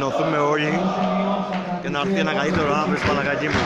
ενωθούμε όλοι και να έρθει ένα καλύτερο αύριο στο Παναγάκι μου.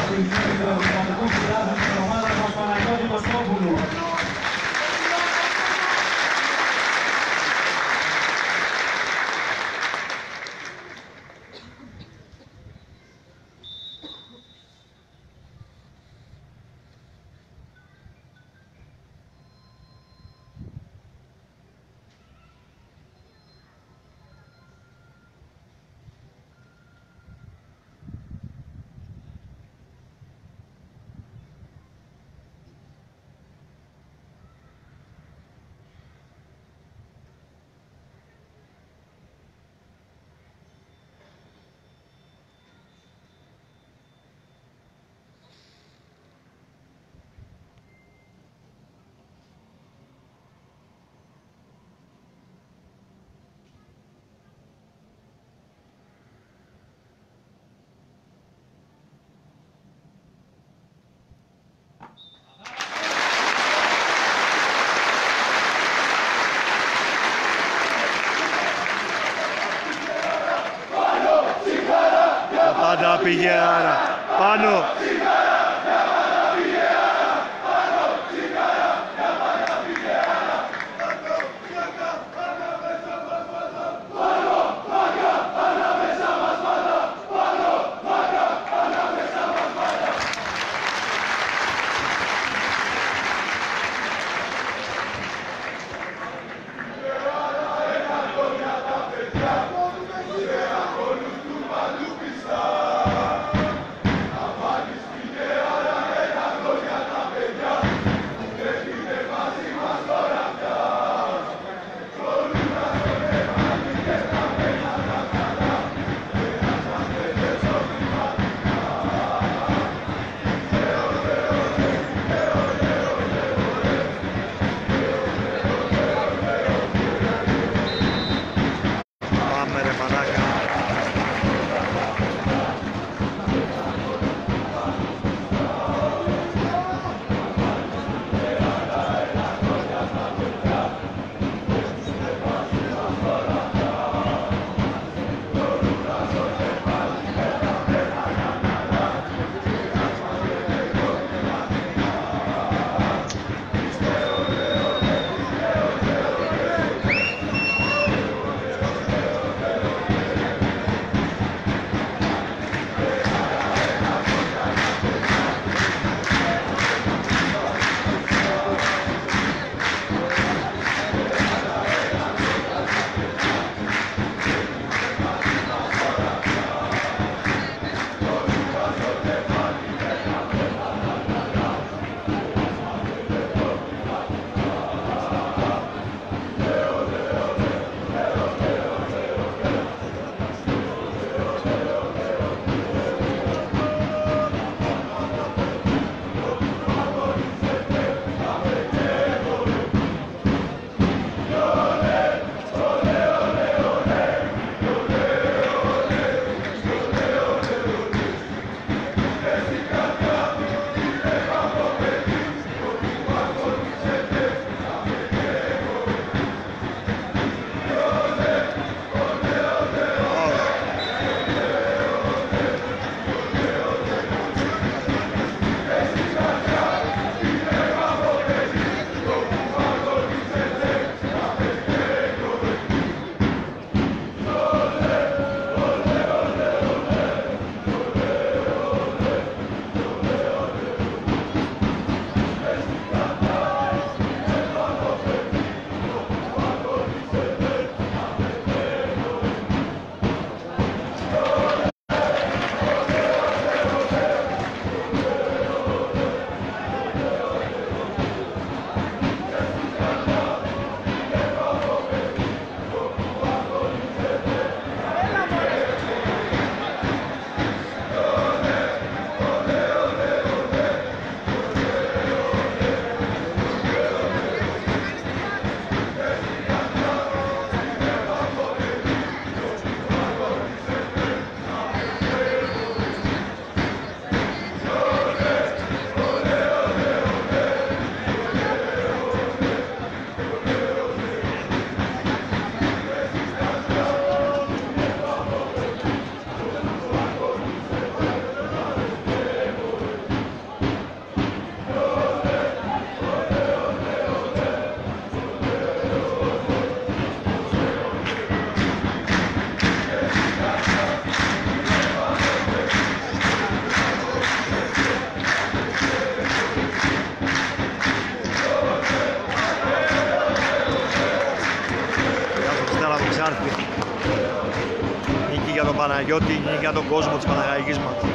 Παναγιώτη, γενικά τον κόσμο της Παναγαϊκής μας.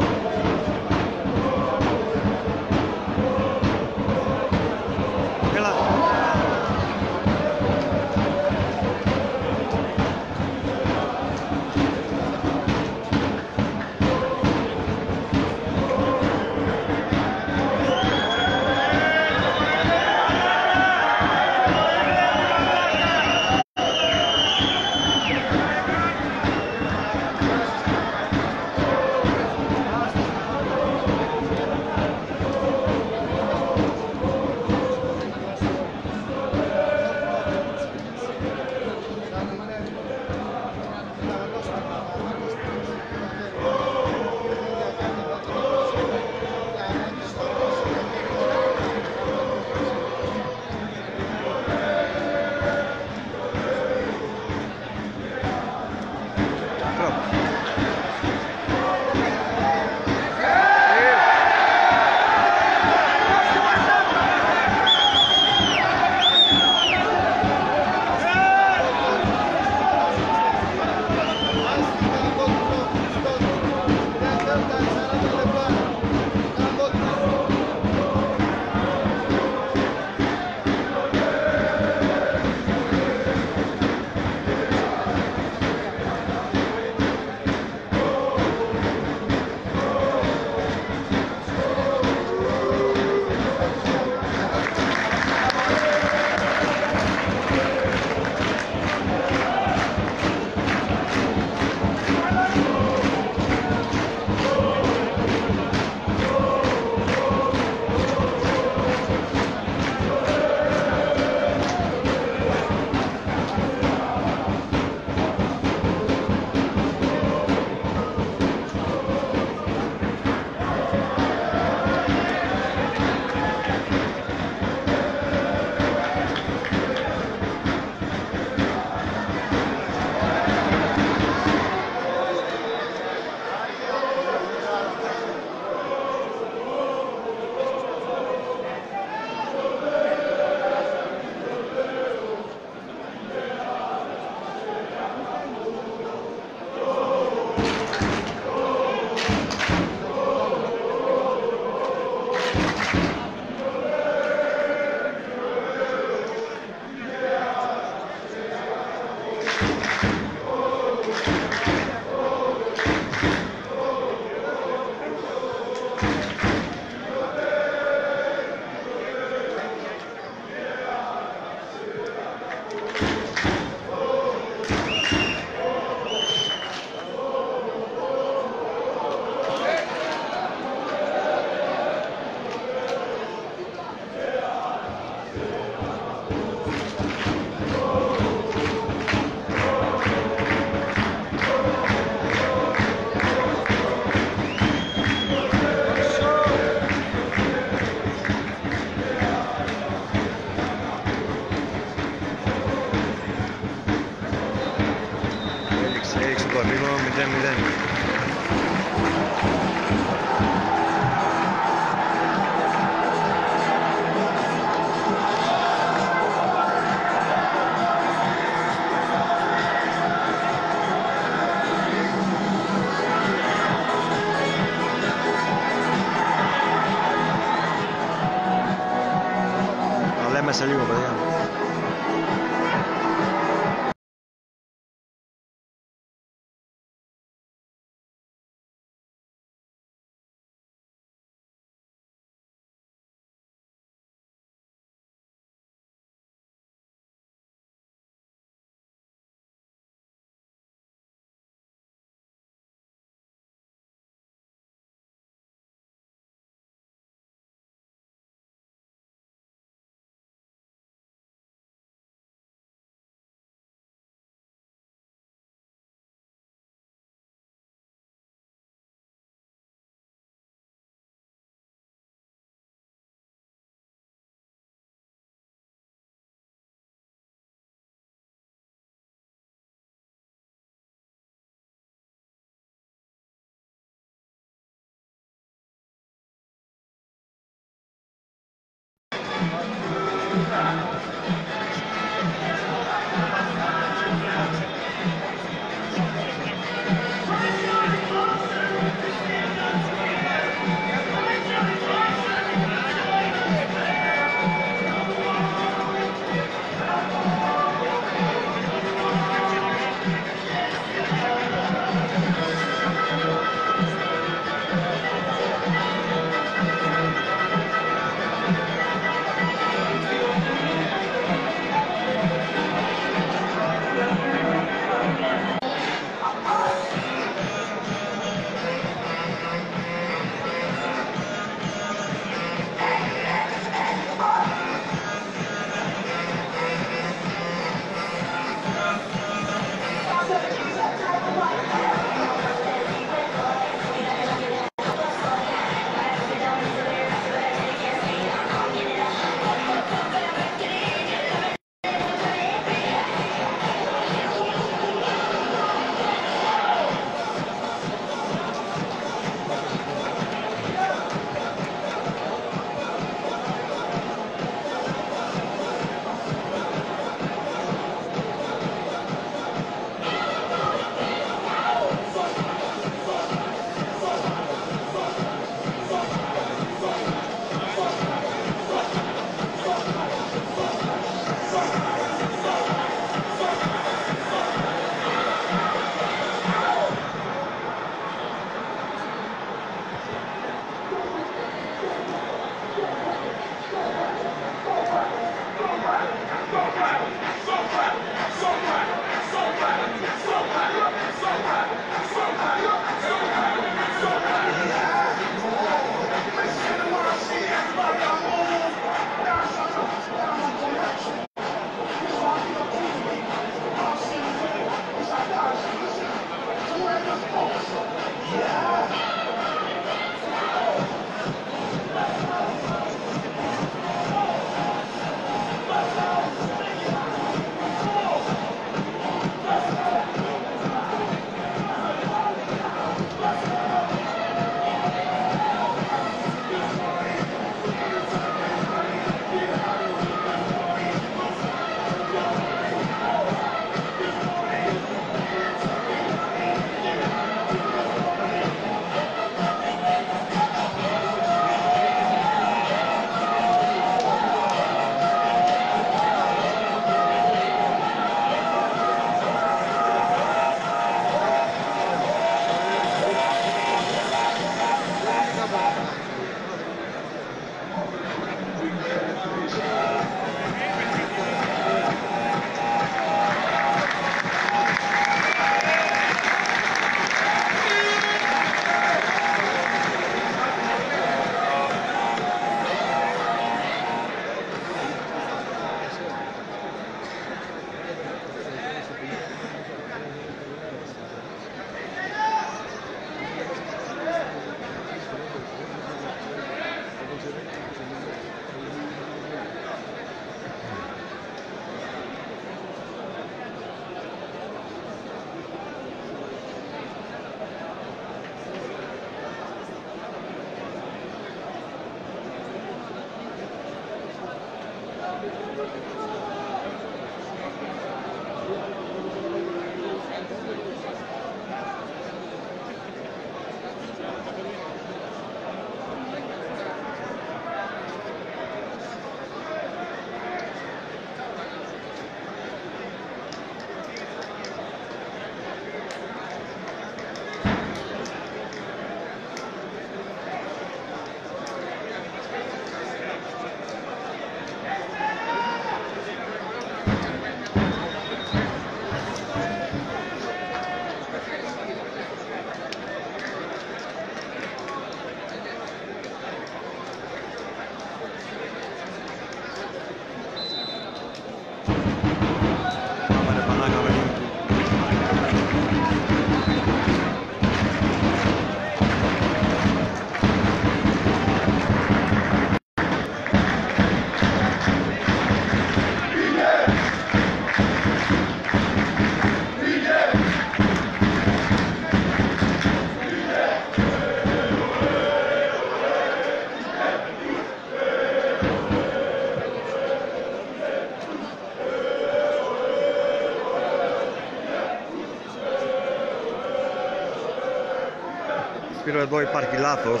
Υπάρχει λάθος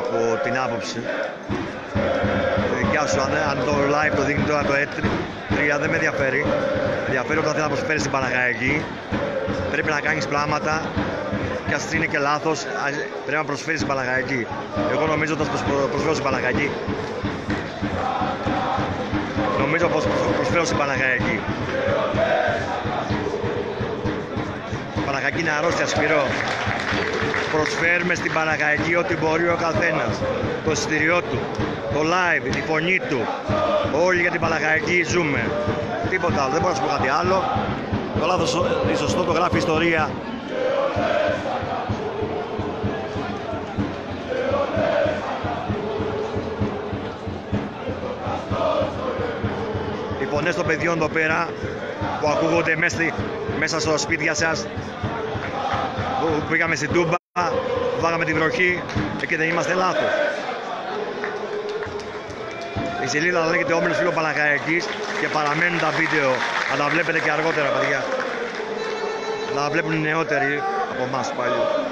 από την άποψη. Η δικιά σου, αν, αν το live το δείχνει τώρα το E3, δεν με ενδιαφέρει. Με ενδιαφέρει όταν θέλει να προσφέρεις στην Παναγαϊκή. Πρέπει να κάνεις πράγματα και ας είναι και λάθος, πρέπει να προσφέρεις στην Παναγαϊκή. Εγώ νομίζω ότι θα προσφέρω στην Παναγαϊκή. Νομίζω πως προσφέρω στην Παναγαϊκή. Παναγαϊκή είναι αρρώστια Σπυρό. Προσφέρουμε στην Παναγαϊκή ό,τι μπορεί ο καθένας. Το εισιτήριό του, το live, τη φωνή του. Όλοι για την Παναγαϊκή ζούμε. Τίποτα άλλο, δεν μπορώ να σου πω κάτι άλλο. Το λάθος, η σωστό το γράφει ιστορία. Οι φωνές των παιδιών εδώ πέρα που ακούγονται μέσα στο σπίτια σας που πήγαμε στην Τούμπα, βάγαμε την βροχή και δεν είμαστε λάθος. Η σελίδα λέγεται Όμιλος Φίλο Παναγαϊκής και παραμένουν τα βίντεο. Θα τα βλέπετε και αργότερα, παιδιά. Θα τα βλέπουν οι νεότεροι από εμάς πάλι.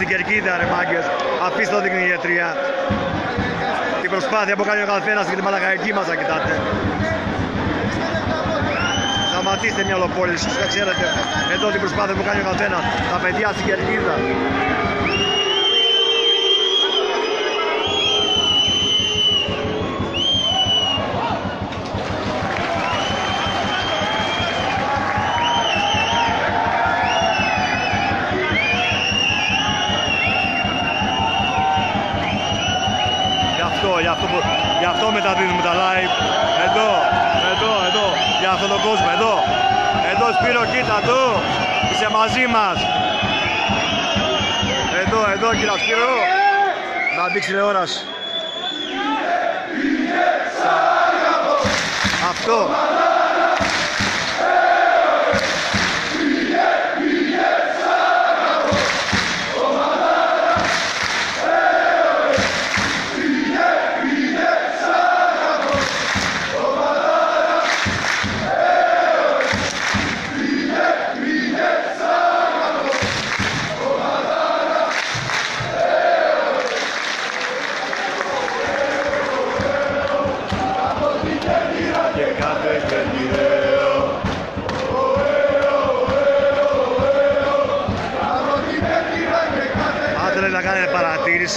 Στην κερκίδα ρε μάγκες. Αφήστε το δείχνει η ιατρία. Την προσπάθεια που κάνει ο καθένας για την Παναγαϊκή μας να κοιτάτε. Σταματήστε μια ολοπόληση, θα ξέρετε εδώ την προσπάθεια που κάνει ο καθένας. Τα παιδιά στην κερκίδα. Σπύρο, κοίτα του, είσαι μαζί μας. Εδώ, εδώ κύριε Σπύρο. Να δείξει τηλεόραση. Αυτό.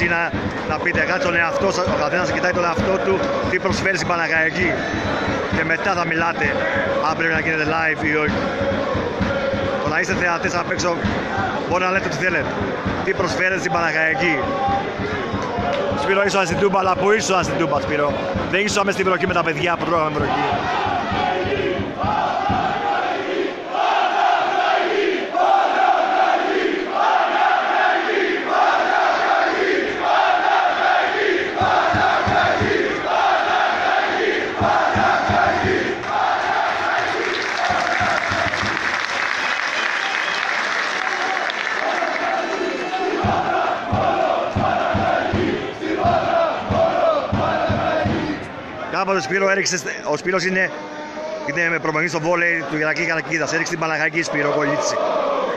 Ή να, να πείτε κάτι στον εαυτό σας, ο καθένας κοιτάει τον εαυτό του, τι προσφέρει στην Παναγαϊκή και μετά θα μιλάτε αν πρέπει να γίνετε live ή όχι. Το να είστε θεατές απ' έξω μπορεί να λέτε ό,τι θέλετε. Τι προσφέρετε στην Παναγαϊκή. Σπύρο ήσουν στην Τούμπα, αλλά που ήσουν στην Τούμπα Σπύρο; Δεν ήσουν στην βροχή με τα παιδιά που τρώγαμε βροχή. Ο Σπύρος έριξε, ο Σπύρος είναι, είναι με προμονή στο βόλεϊ του Ηρακλή Καλκίδας, έριξε την Παναγιακή Σπύρο Κολίτσι.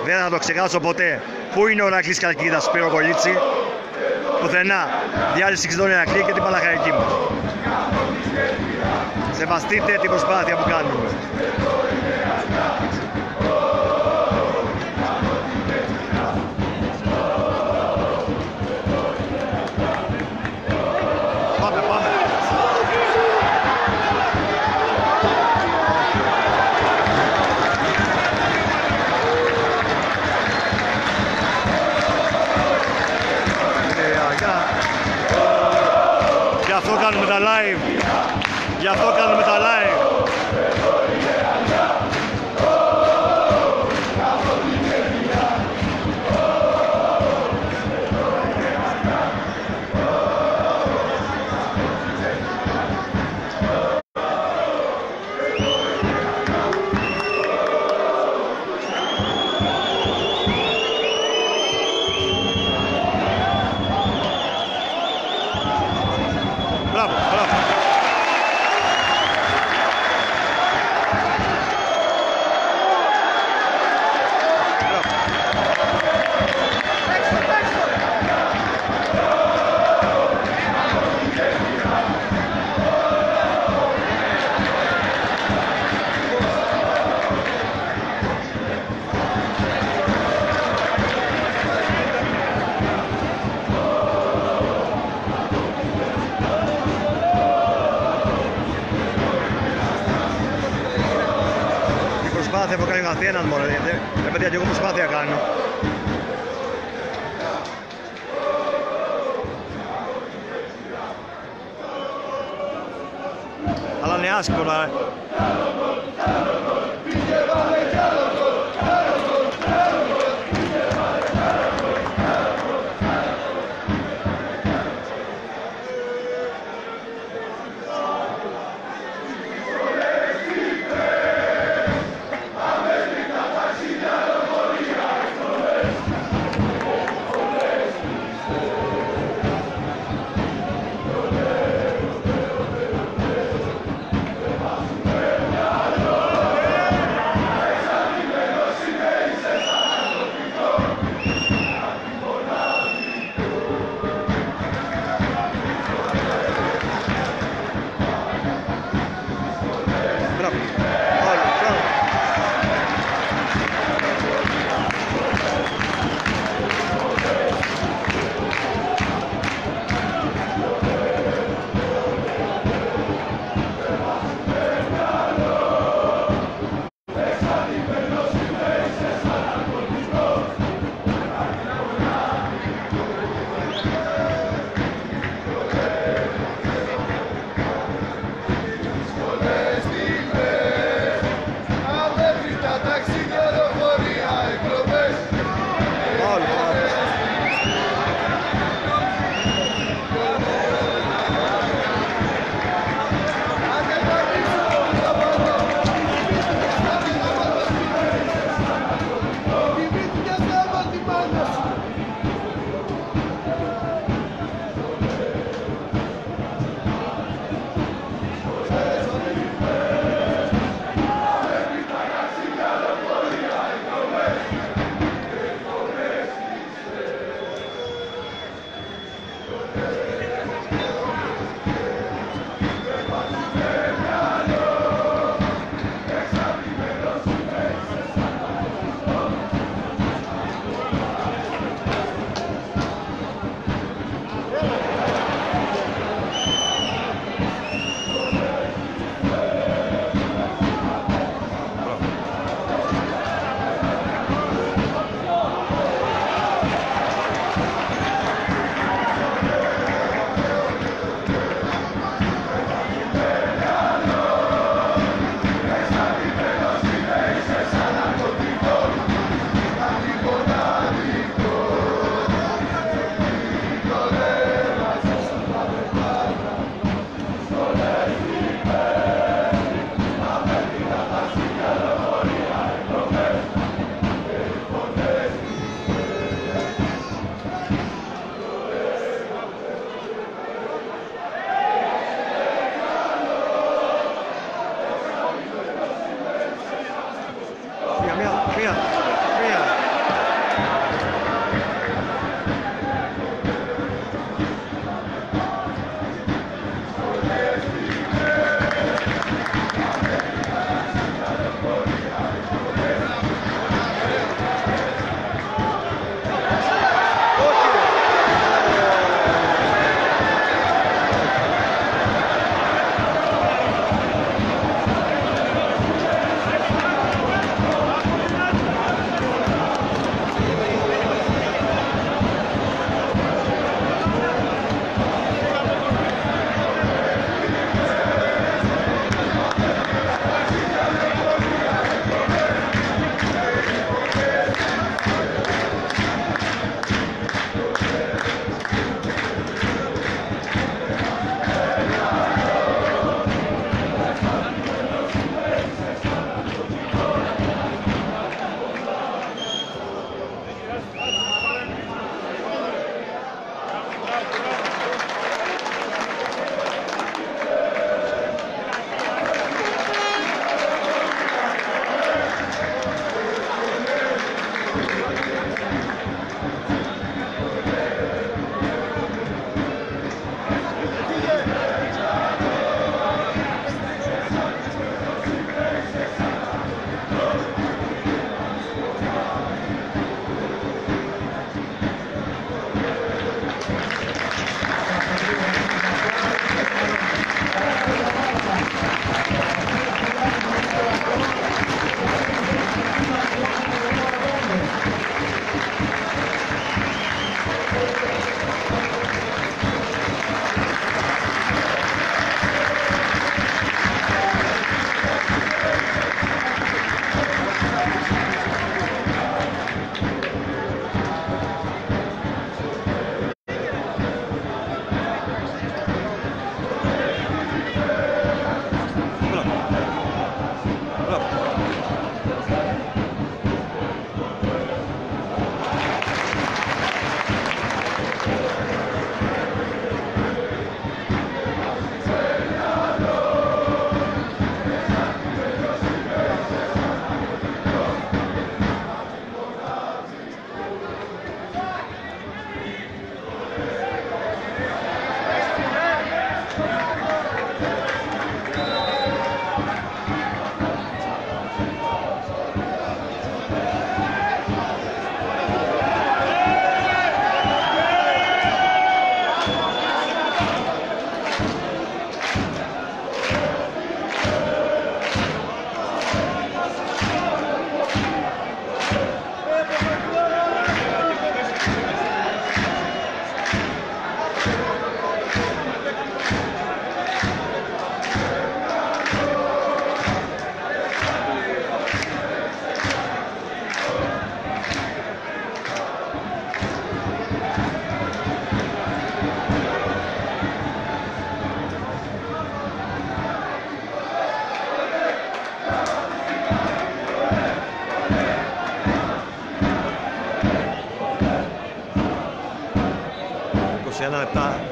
Δεν θα το ξεχάσω ποτέ. Πού είναι ο Ηρακλής Καλκίδας Σπύρο Κολίτσι. Πουθενά. Διάλυση ξεδόν Ηρακλή και την Παναγιακή μας. Σεβαστείτε την προσπάθεια που κάνουμε. κάνουμε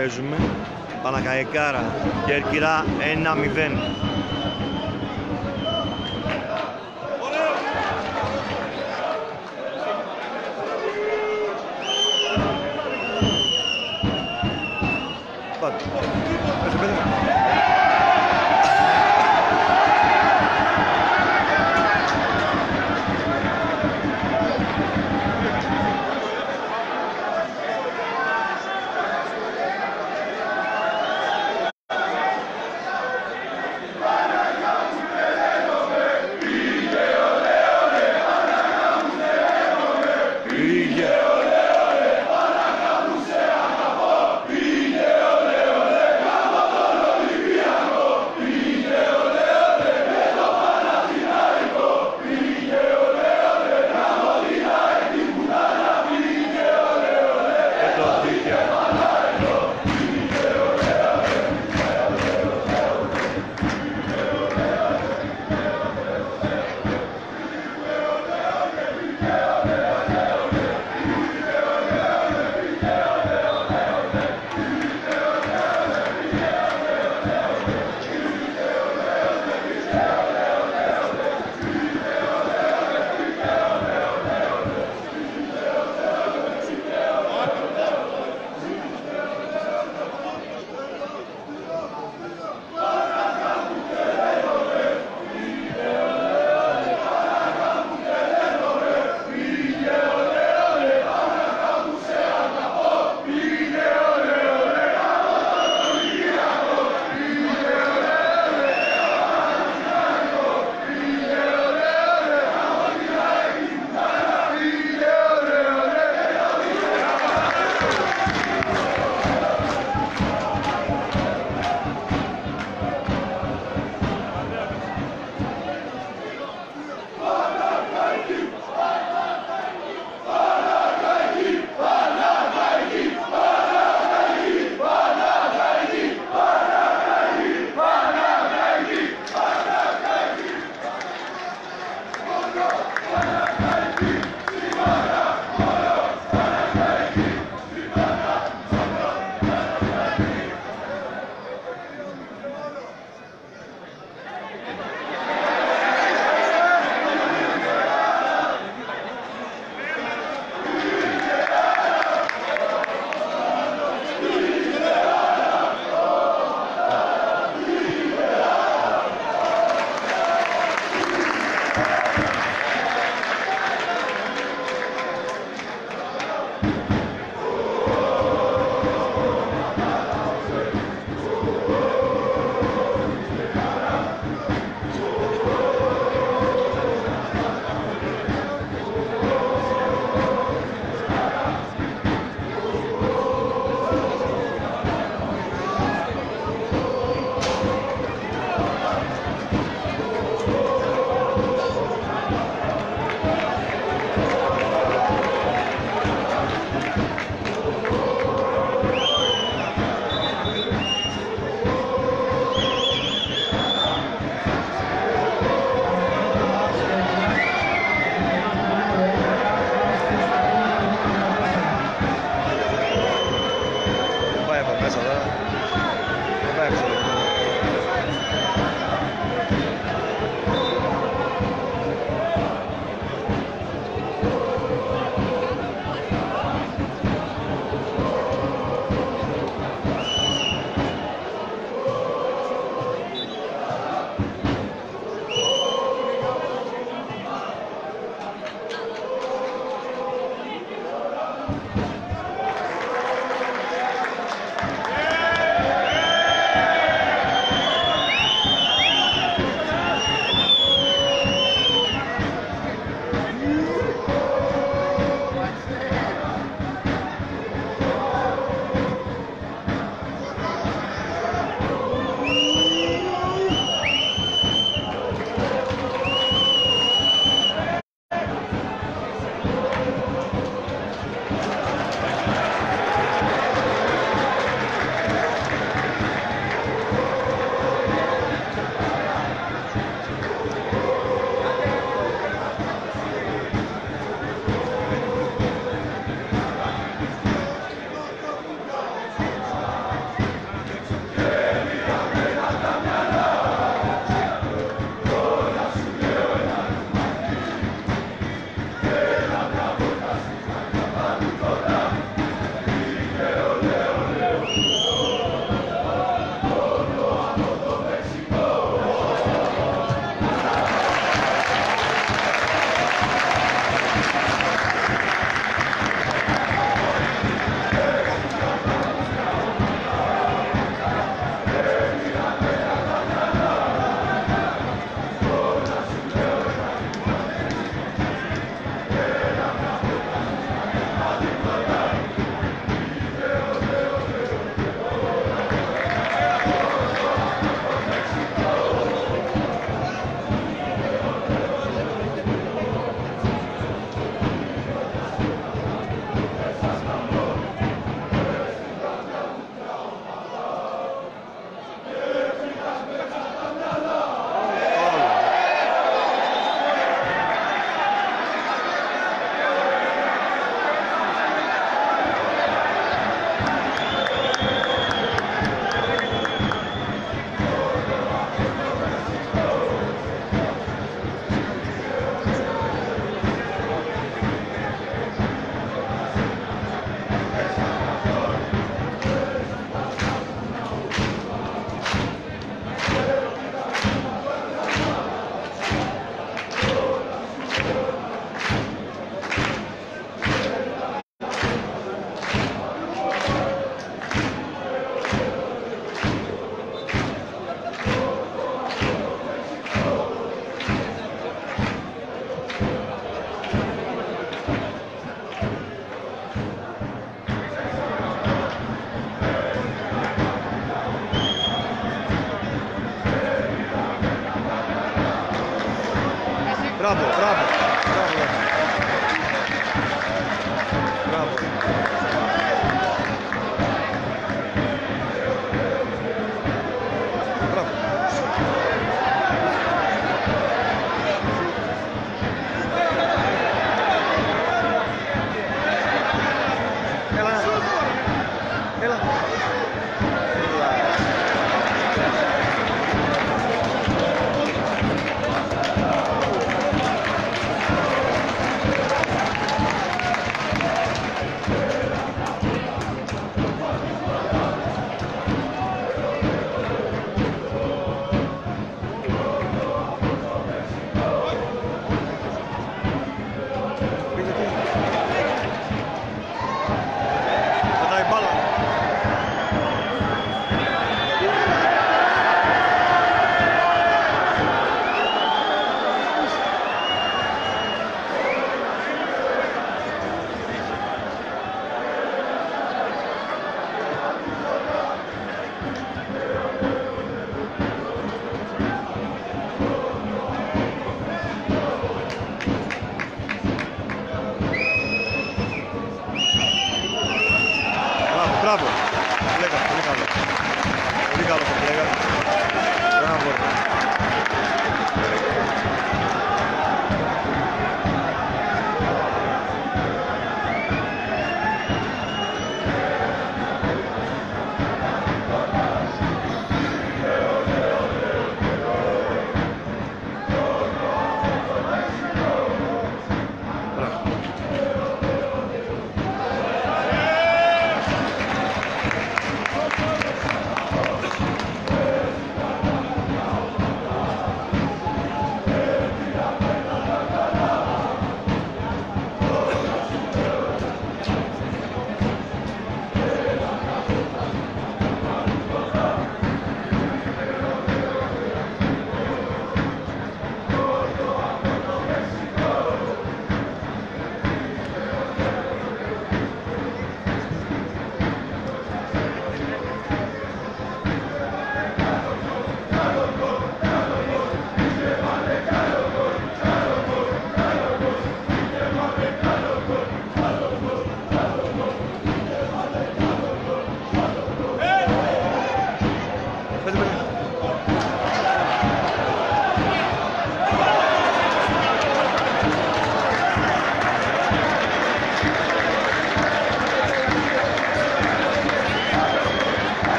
παίζουμε. Πανακαϊκάρα, Κέρκυρα 1-0. 10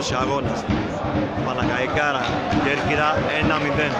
λεπτά για να τελειώσει ο αγώνας. Παναγαϊκάρα, Κέρκυρα 1-0.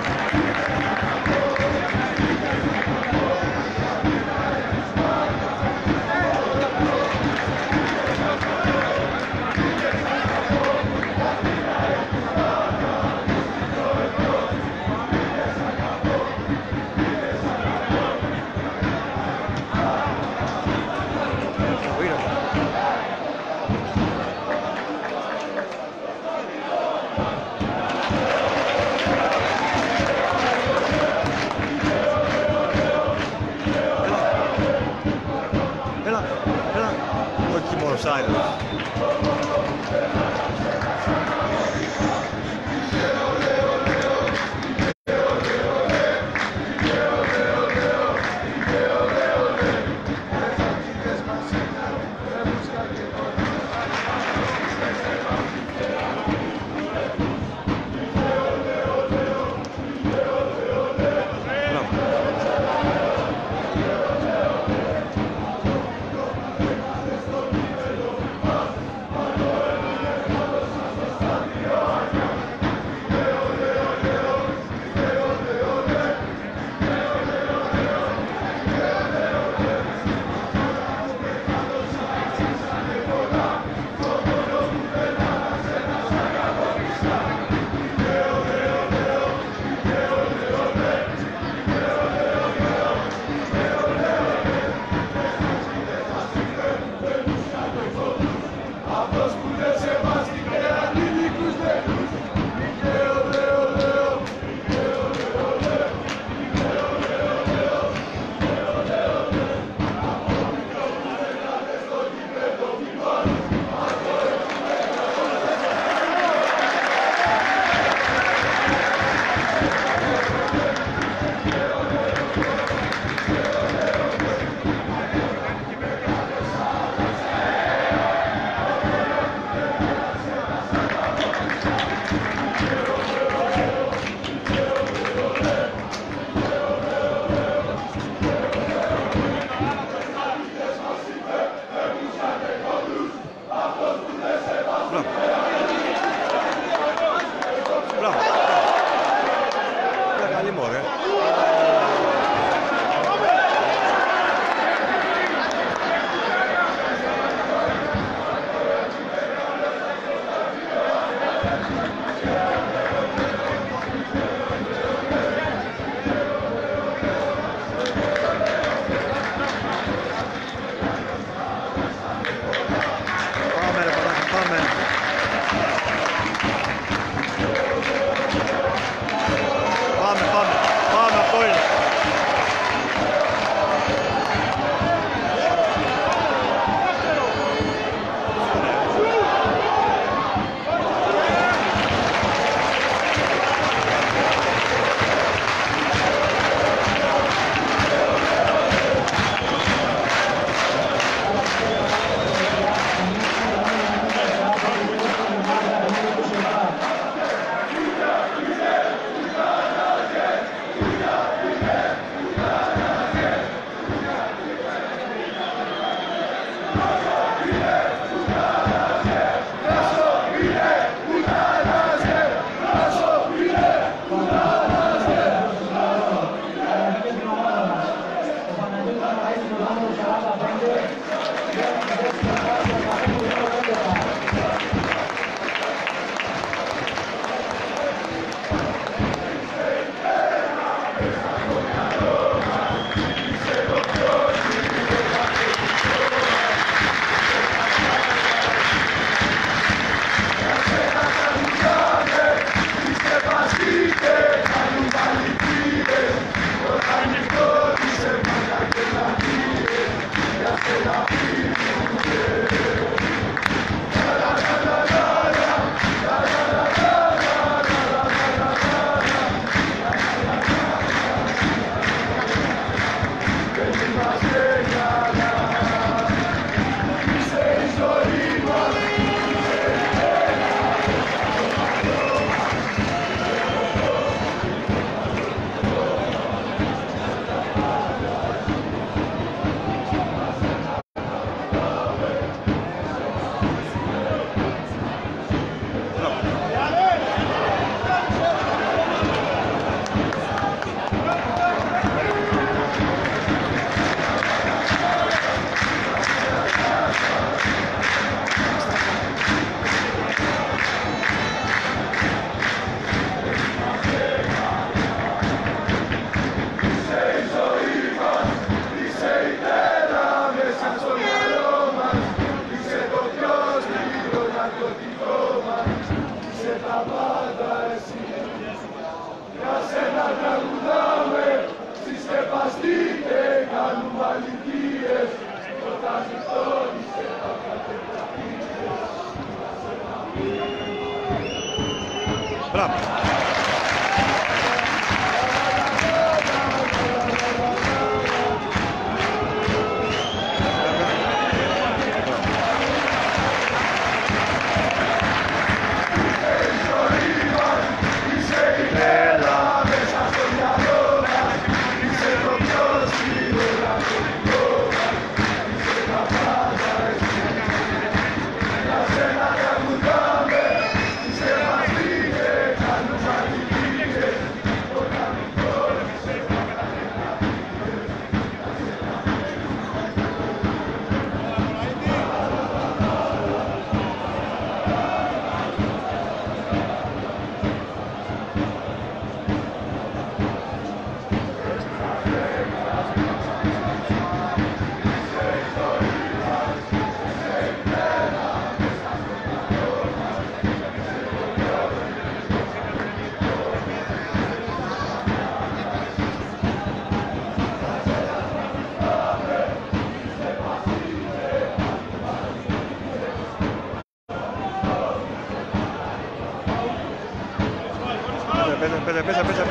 pesa, pesa.